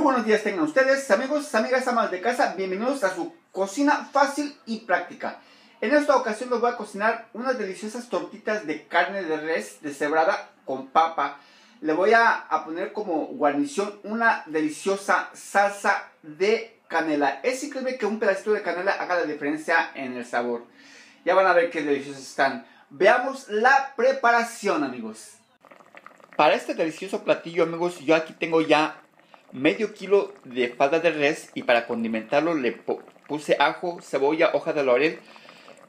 Muy buenos días tengan ustedes, amigos, amigas, amas de casa. Bienvenidos a su cocina fácil y práctica. En esta ocasión les voy a cocinar unas deliciosas tortitas de carne de res deshebrada con papa. Le voy a, poner como guarnición una deliciosa salsa de canela. Es increíble que un pedacito de canela haga la diferencia en el sabor. Ya van a ver qué deliciosos están. Veamos la preparación, amigos. Para este delicioso platillo, amigos, yo aquí tengo ya medio kilo de falda de res y para condimentarlo le puse ajo, cebolla, hoja de laurel,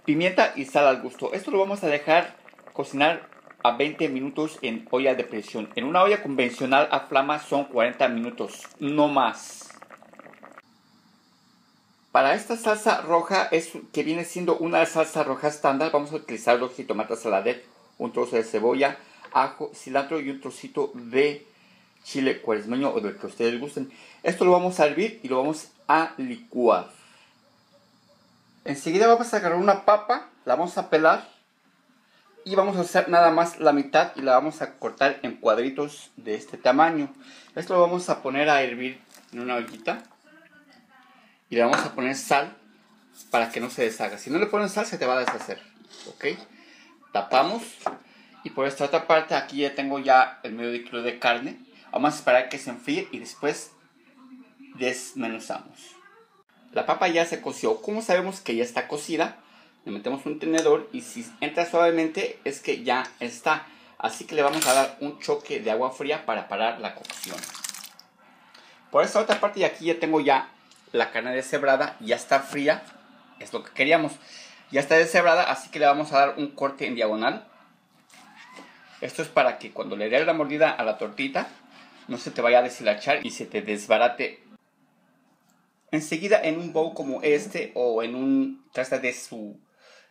pimienta y sal al gusto. Esto lo vamos a dejar cocinar a 20 minutos en olla de presión. En una olla convencional a flama son 40 minutos, no más. Para esta salsa roja, es, que viene siendo una salsa roja estándar, vamos a utilizar dos jitomates saladet, un trozo de cebolla, ajo, cilantro y un trocito de chile cuaresmeño o del que ustedes gusten. Esto lo vamos a hervir y lo vamos a licuar. Enseguida vamos a agarrar una papa, la vamos a pelar y vamos a hacer nada más la mitad y la vamos a cortar en cuadritos de este tamaño. Esto lo vamos a poner a hervir en una ollita y le vamos a poner sal para que no se deshaga. Si no le ponen sal se te va a deshacer. ¿Ok? Tapamos y por esta otra parte aquí ya tengo ya el medio kilo de carne Vamos a esperar que se enfríe y después desmenuzamos. La papa ya se coció. ¿Cómo sabemos que ya está cocida? Le metemos un tenedor y si entra suavemente es que ya está. Así que le vamos a dar un choque de agua fría para parar la cocción. Por esta otra parte y aquí ya tengo ya la carne deshebrada. Ya está fría. Es lo que queríamos. Ya está deshebrada, así que le vamos a dar un corte en diagonal. Esto es para que cuando le dé la mordida a la tortita no se te vaya a deshilachar y se te desbarate. Enseguida en un bowl como este o en un traste de su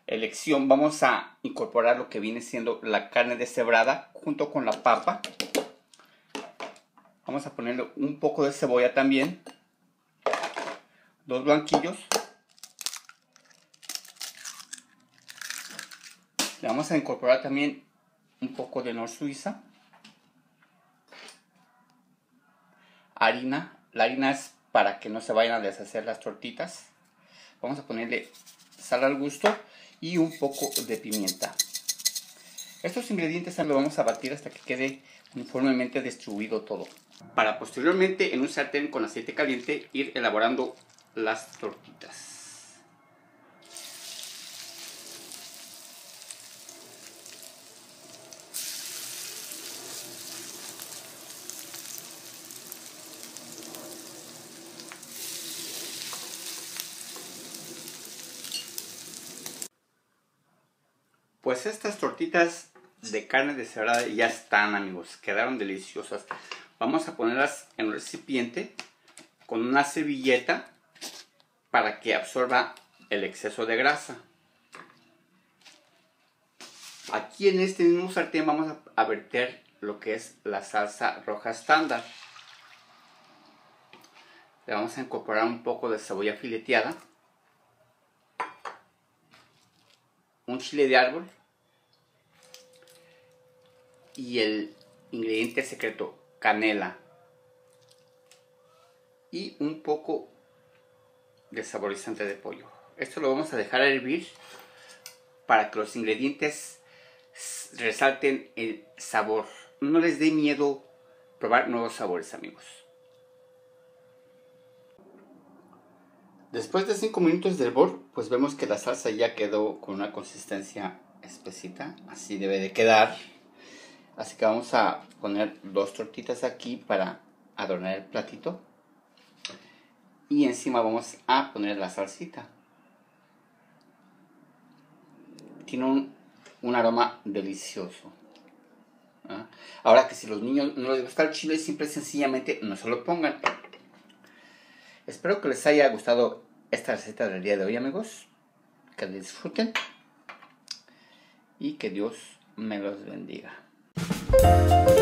elección vamos a incorporar lo que viene siendo la carne deshebrada junto con la papa. Vamos a ponerle un poco de cebolla también. Dos blanquillos. Le vamos a incorporar también un poco de nor suiza. Harina. La harina es para que no se vayan a deshacer las tortitas. Vamos a ponerle sal al gusto y un poco de pimienta. Estos ingredientes los vamos a batir hasta que quede uniformemente distribuido todo. Para posteriormente en un sartén con aceite caliente ir elaborando las tortitas. Pues estas tortitas de carne deshebrada ya están amigos, quedaron deliciosas. Vamos a ponerlas en un recipiente con una servilleta para que absorba el exceso de grasa. Aquí en este mismo sartén vamos a verter lo que es la salsa roja estándar. Le vamos a incorporar un poco de cebolla fileteada, un chile de árbol, y el ingrediente secreto, canela. Y un poco de saborizante de pollo. Esto lo vamos a dejar hervir para que los ingredientes resalten el sabor. No les dé miedo probar nuevos sabores, amigos. Después de 5 minutos de hervor, pues vemos que la salsa ya quedó con una consistencia espesita. Así debe de quedar. Así que vamos a poner dos tortitas aquí para adornar el platito. Y encima vamos a poner la salsita. Tiene un, aroma delicioso. ¿ah? Ahora que si los niños no les gusta el chile, simple y sencillamente no se lo pongan. Espero que les haya gustado esta receta del día de hoy, amigos. Que disfruten. Y que Dios me los bendiga. Thank you.